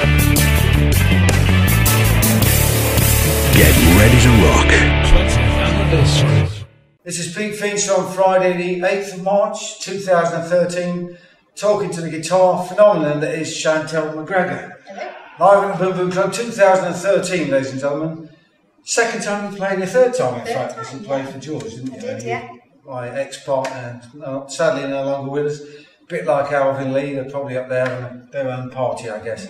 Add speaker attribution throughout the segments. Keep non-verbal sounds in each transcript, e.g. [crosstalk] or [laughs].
Speaker 1: Get ready to rock.
Speaker 2: This is Pete Feenstra on Friday, the 8th of March 2013, talking to the guitar phenomenon that is Chantel McGregor. Live at the Boom Boom Club 2013, ladies and gentlemen. Second time you played, the third time in
Speaker 3: Third
Speaker 2: fact,
Speaker 3: time,
Speaker 2: because you played for George, didn't
Speaker 3: I
Speaker 2: you?
Speaker 3: did, yeah.
Speaker 2: My ex partner, no, uh, sadly no longer with us. A bit like Alvin Lee, they're probably up there having their own party, I guess.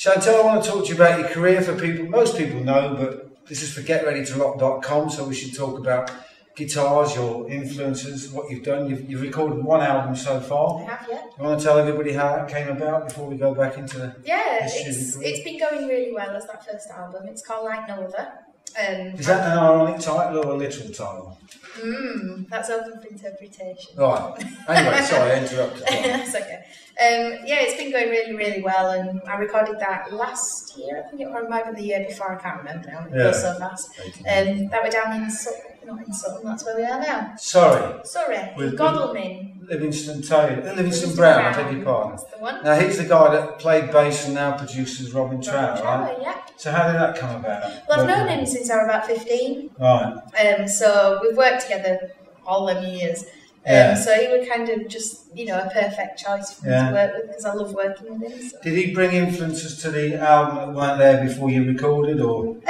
Speaker 2: Chantel, I want to talk to you about your career for people, most people know, but this is for getreadytorock.com, so we should talk about guitars, your influences, what you've done. You've, you've recorded one album so far.
Speaker 3: I have, yeah.
Speaker 2: You want to tell everybody how that came about before we go back into the.
Speaker 3: Yeah, it's it's been going really well as that first album. It's called Like No Other. Um,
Speaker 2: Is that an ironic title or a literal title?
Speaker 3: Mm, that's open for interpretation.
Speaker 2: Right. Anyway, [laughs] sorry, I interrupted. [laughs]
Speaker 3: That's okay. Um, yeah, it's been going really, really well, and I recorded that last year. I think it might have been the year before. I can't remember now. It
Speaker 2: Yeah.
Speaker 3: goes so fast. Um, that were down in Sutton, not in Sutton. That's where we are now.
Speaker 2: Sorry,
Speaker 3: Sorry, Godalming.
Speaker 2: Livingston Taylor, uh, Livingston
Speaker 3: Livingstone
Speaker 2: Brown, I beg your pardon.
Speaker 3: That's the one.
Speaker 2: Now he's the guy that played bass and now produces Robin Trower,
Speaker 3: Robin
Speaker 2: right?
Speaker 3: Yeah.
Speaker 2: So how did that come about?
Speaker 3: Well, I've known him since I was about 15.
Speaker 2: Right.
Speaker 3: Um, so we've worked together all them years. Um,
Speaker 2: Yeah.
Speaker 3: So he was kind of just, you know, a perfect choice for me
Speaker 2: Yeah.
Speaker 3: to work with because I love working with him. So.
Speaker 2: Did he bring influences to the album that weren't there before you recorded, or
Speaker 3: Um,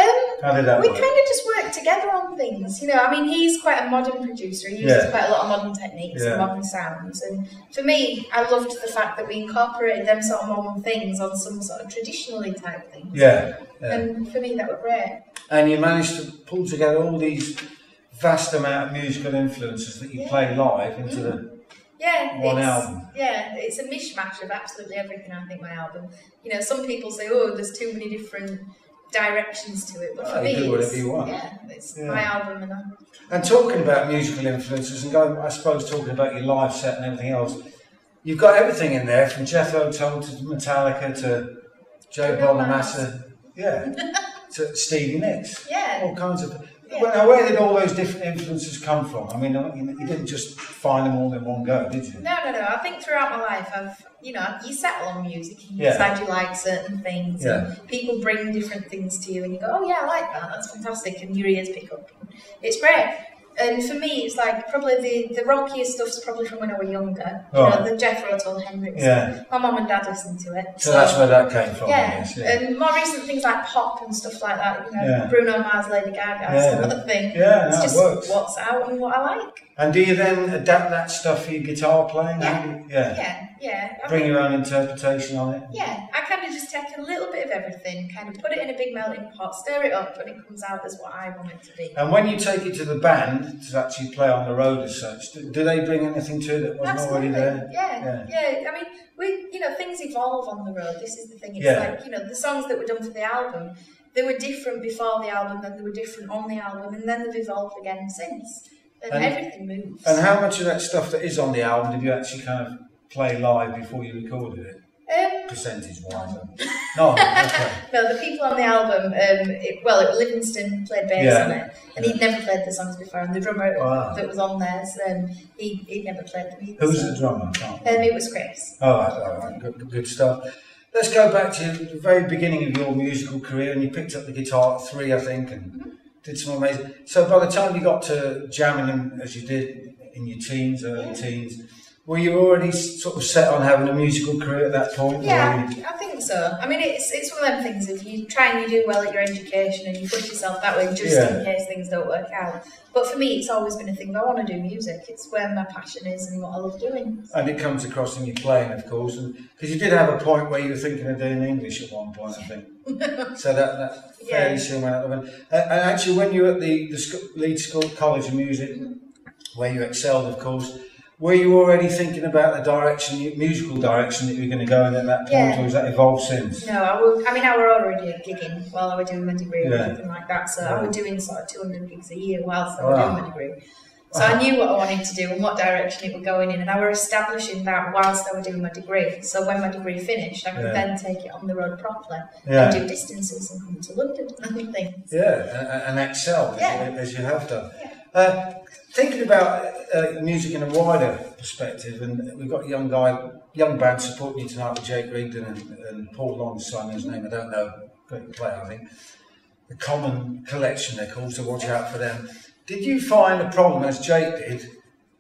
Speaker 2: how did that
Speaker 3: we
Speaker 2: work?
Speaker 3: kind of just work together on things, you know. I mean, he's quite a modern producer. He uses
Speaker 2: Yeah.
Speaker 3: quite a lot of modern techniques
Speaker 2: Yeah.
Speaker 3: and modern sounds. And for me, I loved the fact that we incorporated them sort of modern things on some sort of traditionally type things.
Speaker 2: Yeah. yeah.
Speaker 3: And for me, that was great.
Speaker 2: And you managed to pull together all these vast amount of musical influences that you play live into mm. the.
Speaker 3: Yeah,
Speaker 2: One
Speaker 3: it's,
Speaker 2: album.
Speaker 3: Yeah, it's a mishmash of absolutely everything. I think my album. You know, some people say, "Oh, there's too many different directions to it," but uh, for
Speaker 2: Oh, you
Speaker 3: me,
Speaker 2: do whatever
Speaker 3: it's,
Speaker 2: you want.
Speaker 3: yeah, it's
Speaker 2: Yeah.
Speaker 3: my album, and I,
Speaker 2: And talking about musical influences and going, I suppose, talking about your live set and everything else, you've got everything in there from Jethro Tull to Metallica to Joe Bonamassa, yeah, [laughs] to Stevie Nicks,
Speaker 3: yeah,
Speaker 2: all kinds of.
Speaker 3: Yeah.
Speaker 2: Well, now, where did all those different influences come from? I mean, you didn't just find them all in one go, did you?
Speaker 3: No, no, no. I think throughout my life, I've, you know, you settle on music and you
Speaker 2: Yeah.
Speaker 3: decide you like certain things.
Speaker 2: Yeah.
Speaker 3: And people bring different things to you and you go, oh, yeah, I like that. That's fantastic. And your ears pick up. It's great. And for me, it's like probably the, the rockiest stuff's probably from when I was younger. You know, the Jethro Tull, Hendrix.
Speaker 2: Yeah.
Speaker 3: My mum and dad listened to it.
Speaker 2: So that's where that came from.
Speaker 3: Yeah,
Speaker 2: guess, yeah.
Speaker 3: and more recent things like pop and stuff like that, you know,
Speaker 2: Yeah.
Speaker 3: Bruno Mars, Lady Gaga,
Speaker 2: Yeah.
Speaker 3: sort of thing.
Speaker 2: Yeah,
Speaker 3: it's
Speaker 2: no,
Speaker 3: just
Speaker 2: works.
Speaker 3: what's out and what I like.
Speaker 2: And do you then adapt that stuff for your guitar playing?
Speaker 3: Yeah.
Speaker 2: yeah.
Speaker 3: Yeah, yeah.
Speaker 2: Bring
Speaker 3: mean,
Speaker 2: your own interpretation on it.
Speaker 3: Yeah, I kind of just take a little bit of everything, kind of put it in a big melting pot, stir it up, and it comes out as what I want it to be.
Speaker 2: And when you take it to the band to actually play on the road as such, do, do they bring anything to it that wasn't
Speaker 3: Absolutely,
Speaker 2: already there?
Speaker 3: yeah, yeah, I mean, we, you know, things evolve on the road. This is the thing. It's
Speaker 2: Yeah.
Speaker 3: like you know, the songs that were done for the album, they were different before the album, then they were different on the album, and then they've evolved again since. And, everything moves.
Speaker 2: And how much of that stuff that is on the album did you actually kind of play live before you recorded it,
Speaker 3: um,
Speaker 2: percentage wise? no, okay. [laughs]
Speaker 3: No, the people on the album, um, it, well, it, Livingstone played bass
Speaker 2: Yeah.
Speaker 3: on it, and he'd never played the songs before, and the drummer
Speaker 2: Wow.
Speaker 3: that was on there, so, um, he, he'd never played them either.
Speaker 2: Who's
Speaker 3: so.
Speaker 2: the drummer? Oh,
Speaker 3: Um, it was Chris.
Speaker 2: all right, all right, good, good stuff. Let's go back to the very beginning of your musical career, and you picked up the guitar at three, I think, and did some amazing. So by the time you got to jamming, in, as you did in your teens, early teens, were you already sort of set on having a musical career at that point?
Speaker 3: Yeah, I think so. I mean, it's it's one of them things. If you try and you do well at your education and you push yourself that way, just
Speaker 2: Yeah.
Speaker 3: in case things don't work out. But for me, it's always been a thing. I want to do music. It's where my passion is and what I love doing.
Speaker 2: And it comes across in your playing, of course, and because you did have a point where you were thinking of doing English at one point, I think. [laughs] so that that fairly
Speaker 3: Yeah.
Speaker 2: soon went out the window. And, actually, when you were at the the Leeds School College of Music, mm-hmm. where you excelled, of course, were you already thinking about the direction, musical direction that you were going to go in at that point,
Speaker 3: Yeah.
Speaker 2: or has that evolved since?
Speaker 3: No, I, I mean, I were already gigging while I was doing my degree or something like that. So I was doing sort of 200 gigs a year whilst I was
Speaker 2: Wow.
Speaker 3: doing my degree. So I knew what I wanted to do and what direction it was going in, and I were establishing that whilst I was doing my degree. So when my degree finished, I could
Speaker 2: Yeah.
Speaker 3: then take it on the road properly
Speaker 2: Yeah.
Speaker 3: and do distances and come to London and things.
Speaker 2: Yeah, and, and excel as,
Speaker 3: Yeah.
Speaker 2: you, as you have done.
Speaker 3: Yeah.
Speaker 2: Uh, thinking about uh, music in a wider perspective, and we've got a young guy young band supporting you tonight with Jake Rigdon and, and Paul Longson, whose name I don't know, great player, I think. The Common Collection, they're called, so watch out for them. Did you find a problem, as Jake did,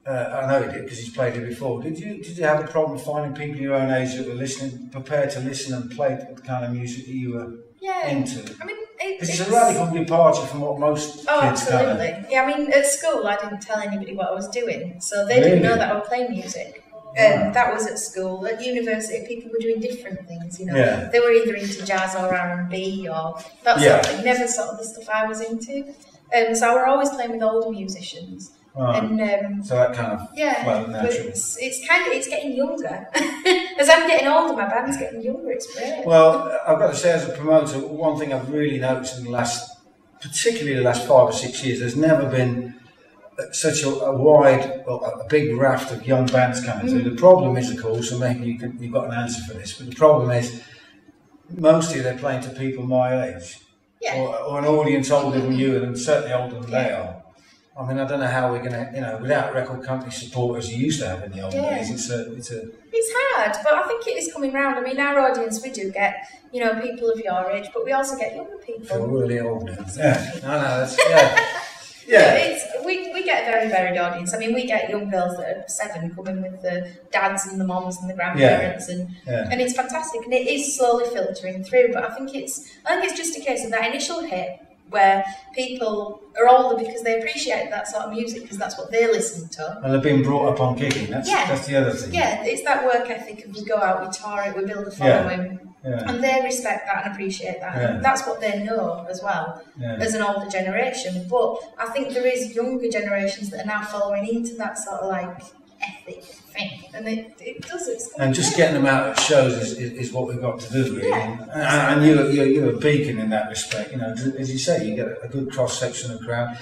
Speaker 2: uh, I know he did because he's played it before. Did you did you have a problem finding people your own age that were listening, prepared to listen and play the kind of music that you were
Speaker 3: Yeah.
Speaker 2: into?
Speaker 3: I mean, it,
Speaker 2: Because it's a radical departure from what most
Speaker 3: Oh,
Speaker 2: kids
Speaker 3: absolutely. Yeah, I mean, at school, I didn't tell anybody what I was doing, so they didn't know that I was playing music.
Speaker 2: Wow.
Speaker 3: Um, that was at school. At university, people were doing different things. You know,
Speaker 2: Yeah.
Speaker 3: they were either into jazz or R and B or that sort
Speaker 2: Yeah.
Speaker 3: of thing. Never sort of the stuff I was into. Um, so we're always playing with older musicians,
Speaker 2: Right.
Speaker 3: and um,
Speaker 2: So that kind of
Speaker 3: yeah,
Speaker 2: naturally.
Speaker 3: it's, it's kind of it's getting younger. [laughs] As I'm getting older, my band's getting younger. It's great.
Speaker 2: Well, I've got to say, as a promoter, one thing I've really noticed in the last, particularly the last five or six years, there's never been such a, a wide, well, a big raft of young bands coming through. The problem is, of course, and maybe you can, you've got an answer for this, but the problem is mostly they're playing to people my age,
Speaker 3: yeah.
Speaker 2: or, or an audience older than you, and certainly older than they are. I mean, I don't know how we're going to, you know, without record company support as you used to have in the old
Speaker 3: Yeah.
Speaker 2: days, it's a, it's a,
Speaker 3: It's hard, but I think it is coming round. I mean, our audience, we do get, you know, people of your age, but we also get younger
Speaker 2: feel
Speaker 3: people.
Speaker 2: really old now. Yeah, no, no, that's, yeah. [laughs]
Speaker 3: Yeah,
Speaker 2: Yeah.
Speaker 3: it's, we, we get a very varied audience. I mean, we get young girls that are seven coming with the dads and the moms and the grandparents, and
Speaker 2: Yeah.
Speaker 3: and it's fantastic. And it is slowly filtering through. But I think it's I think it's just a case of that initial hit where people are older because they appreciate that sort of music because that's what they listen to.
Speaker 2: And they've been brought up on kicking. That's
Speaker 3: Yeah.
Speaker 2: that's the other thing.
Speaker 3: Yeah, it's that work ethic of we go out, we tour it, we build a
Speaker 2: Yeah.
Speaker 3: following.
Speaker 2: Yeah.
Speaker 3: And they respect that and appreciate that.
Speaker 2: Yeah.
Speaker 3: And that's what they know as well
Speaker 2: Yeah.
Speaker 3: as an older generation. But I think there is younger generations that are now following into that sort of like ethic thing. And it, it does, it's
Speaker 2: And just getting them out at shows is, is, is what we've got to do, really.
Speaker 3: Yeah.
Speaker 2: And, and you're, you're, you're a beacon in that respect. You know, as you say, you get a good cross section of crowd.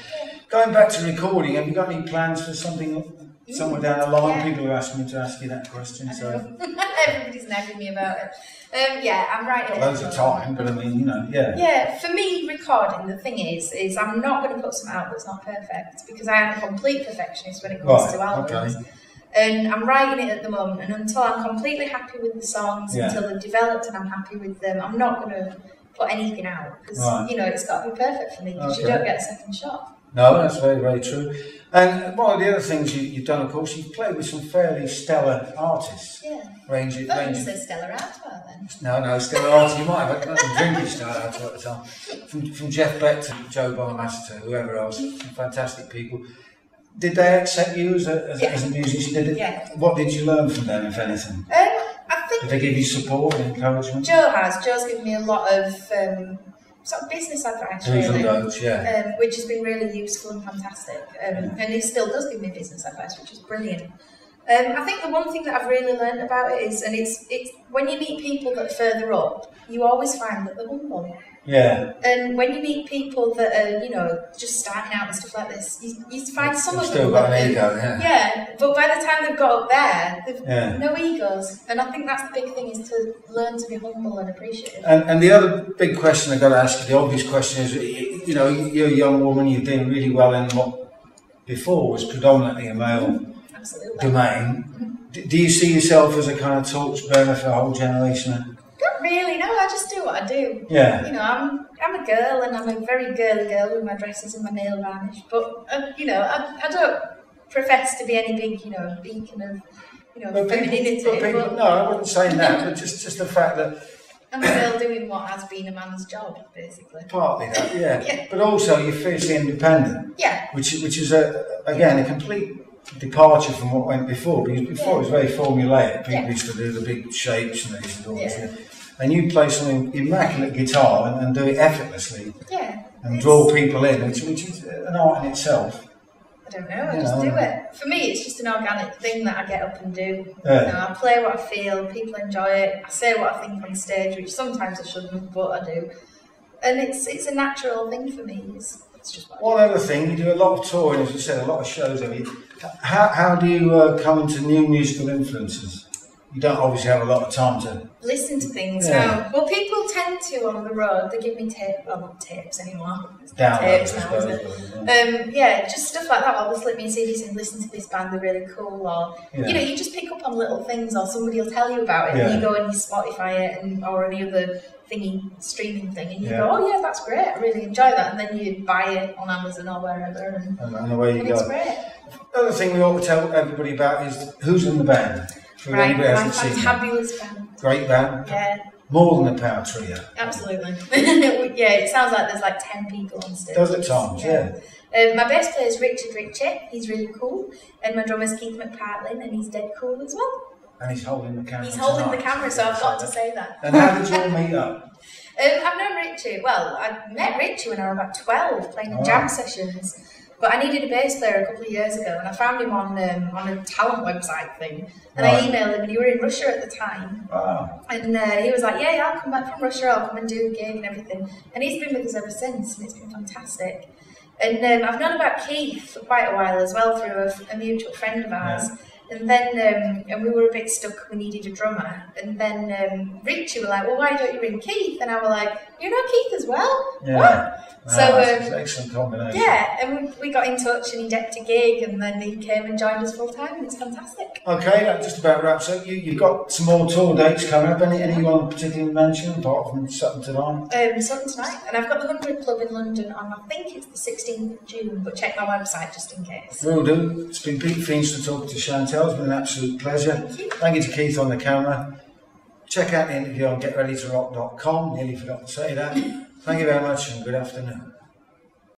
Speaker 2: Going back to recording, have you got any plans for something somewhere down the line?
Speaker 3: Yeah.
Speaker 2: People are asking me to ask you that question, so [laughs]
Speaker 3: Everybody's nagging me about it. Um, yeah, I'm writing it.
Speaker 2: loads of time. But I mean, you know, yeah,
Speaker 3: Yeah, for me, recording, the thing is, is I'm not going to put something out that's not perfect because I am a complete perfectionist when it comes
Speaker 2: Right,
Speaker 3: to albums.
Speaker 2: okay.
Speaker 3: And I'm writing it at the moment, and until I'm completely happy with the songs,
Speaker 2: Yeah.
Speaker 3: until they're developed and I'm happy with them, I'm not going to put anything out because
Speaker 2: Right.
Speaker 3: you know it's got to be perfect for me because you don't get a second shot.
Speaker 2: No, that's very, very true. And one of the other things you, you've done, of course, you've played with some fairly stellar artists.
Speaker 3: Yeah.
Speaker 2: Ranging,
Speaker 3: But you
Speaker 2: ranging
Speaker 3: said Stella Artois then.
Speaker 2: No, no, stellar artists. You might have had a drinking style at the time. From, from Jeff Beck to Joe Bonamassa to whoever else, some fantastic people. Did they accept you as a, as,
Speaker 3: Yeah.
Speaker 2: as a musician? Did it,
Speaker 3: Yeah.
Speaker 2: What did you learn from them, if anything?
Speaker 3: Um, I think
Speaker 2: Did they give you support and encouragement?
Speaker 3: Joe has. Joe's given me a lot of um, sort of business advice, really.
Speaker 2: don'ts, yeah.
Speaker 3: um, which has been really useful and fantastic. Um, and he still does give me business advice, which is brilliant. Um, I think the one thing that I've really learned about it is, and it's it's when you meet people that are further up, you always find that they're humble.
Speaker 2: Yeah.
Speaker 3: And when you meet people that are, you know, just starting out and stuff like this, you, you find some
Speaker 2: They've
Speaker 3: of
Speaker 2: still
Speaker 3: them.
Speaker 2: got an ego, yeah.
Speaker 3: Yeah, but by the time they've got up there, they've
Speaker 2: Yeah.
Speaker 3: no egos. And I think that's the big thing is to learn to be humble and appreciative.
Speaker 2: And, and the other big question I've got to ask you, the obvious question is, you know, you're a young woman, you're doing really well in what before was predominantly a male
Speaker 3: Absolutely.
Speaker 2: domain. D- Do you see yourself as a kind of torchbearer for a whole generation?
Speaker 3: Not really, no, I just do what I do.
Speaker 2: Yeah.
Speaker 3: You know, I'm I'm a girl and I'm a very girly girl with my dresses and my nail varnish. But uh, you know, I, I don't profess to be any big, you know, beacon of you know
Speaker 2: But people,
Speaker 3: femininity.
Speaker 2: but people, no, I wasn't saying that, [laughs] but just, just the fact that
Speaker 3: I'm a girl doing what has been a man's job, basically.
Speaker 2: partly that, [laughs] yeah.
Speaker 3: Yeah.
Speaker 2: But also you're fiercely independent,
Speaker 3: Yeah,
Speaker 2: which which is a again a complete departure from what went before. Because before it was very formulaic. People
Speaker 3: Yeah.
Speaker 2: used to do the big shapes and they used to do this.
Speaker 3: Yeah.
Speaker 2: And you play some immaculate guitar and, and do it effortlessly
Speaker 3: yeah.
Speaker 2: and
Speaker 3: It's-
Speaker 2: draw people in, which, which is an art in itself.
Speaker 3: I don't know. I
Speaker 2: You
Speaker 3: just do it. For me, it's just an organic thing that I get up and do.
Speaker 2: Yeah.
Speaker 3: You know, I play what I feel. People enjoy it. I say what I think on stage, which sometimes I shouldn't, but I do. And it's it's a natural thing for me. It's, it's just I.
Speaker 2: One other thing, you do a lot of touring, as you said, a lot of shows. Have you? How, how do you uh, come into new musical influences? you don't obviously have a lot of time to.
Speaker 3: Listen to things.
Speaker 2: Yeah.
Speaker 3: No. Well, people tend to on the road. They give me tape. Well, not tapes anymore. It's
Speaker 2: Download,
Speaker 3: tapes
Speaker 2: I
Speaker 3: now, isn't it?
Speaker 2: yeah.
Speaker 3: Um, yeah, just stuff like that. Or they'll slip me CDs and listen to this band. They're really cool. Or
Speaker 2: Yeah.
Speaker 3: you know, you just pick up on little things, or somebody will tell you about it,
Speaker 2: Yeah.
Speaker 3: and you go and you Spotify it, and or any other thingy streaming thing, and you
Speaker 2: Yeah.
Speaker 3: go, oh yeah, that's great. I really enjoy that, and then you buy it on Amazon or wherever, and,
Speaker 2: And, and away you
Speaker 3: and it's great.
Speaker 2: Other thing we ought to tell everybody about is who's in the band.
Speaker 3: Right, my
Speaker 2: them.
Speaker 3: band.
Speaker 2: Great band.
Speaker 3: Yeah,
Speaker 2: More than a power trio.
Speaker 3: absolutely. [laughs] yeah, it sounds like there's like ten people on stage.
Speaker 2: Does at times, yeah.
Speaker 3: Um, my bass player is Richard Ritchie. He's really cool, and my drummer's Keith McPartlin, and he's dead cool as well.
Speaker 2: And he's holding the camera.
Speaker 3: He's holding the camera, so I've got to say that.
Speaker 2: And how did you all meet up? [laughs]
Speaker 3: Um, I've known Richie. Well, I met Richie when I was about twelve, playing in
Speaker 2: Oh.
Speaker 3: jam sessions. But I needed a bass player a couple of years ago, and I found him on um, on a talent website thing. And I emailed him, and he was in Russia at the time.
Speaker 2: Wow.
Speaker 3: And uh, he was like, "Yeah, yeah, I'll come back from Russia. I'll come and do a gig and everything." And he's been with us ever since, and it's been fantastic. And um, I've known about Keith for quite a while as well through a, a mutual friend of ours. And then um, and we were a bit stuck. We needed a drummer. And then um, Richie were like, "Well, why don't you ring Keith?" And I was like, "You know Keith as well?
Speaker 2: Yeah.
Speaker 3: What?"
Speaker 2: Wow,
Speaker 3: So,
Speaker 2: that's
Speaker 3: um,
Speaker 2: an excellent combination.
Speaker 3: Yeah. And we, we got in touch, and he decked a gig, and then he came and joined us full time. and It's fantastic.
Speaker 2: Okay, that just about wraps up. You, you've got some more tour dates coming up. Any, anyone particularly mention apart from Sutton tonight?
Speaker 3: Um, something tonight, and I've got the Hundred Club in London on I think it's the 16th of June, but check my website just in case.
Speaker 2: Will do. It's been Pete Feenstra to talk to Chantel. It's been an absolute pleasure. Thank you to Keith on the camera. Check out the interview on getreadytorock.com. Nearly forgot to say that. Thank you very much and good afternoon.